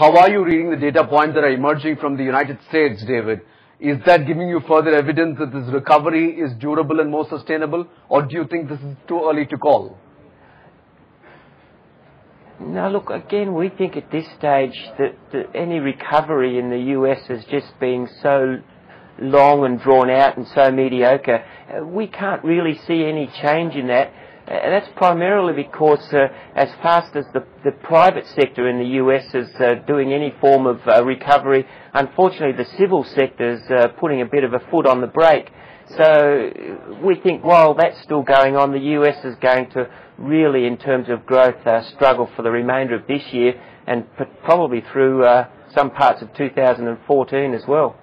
How are you reading the data points that are emerging from the United States, David? Is that giving you further evidence that this recovery is durable and more sustainable, or do you think this is too early to call? Now, look, again, we think at this stage that, that any recovery in the US has just been so long and drawn out and so mediocre. Uh, we can't really see any change in that. Uh, that's primarily because uh, as fast as the, the private sector in the US is uh, doing any form of uh, recovery, unfortunately the civil sector is uh, putting a bit of a foot on the brake. So we think while that's still going on, the US is going to really, in terms of growth, uh, struggle for the remainder of this year and probably through some parts of 2014 as well.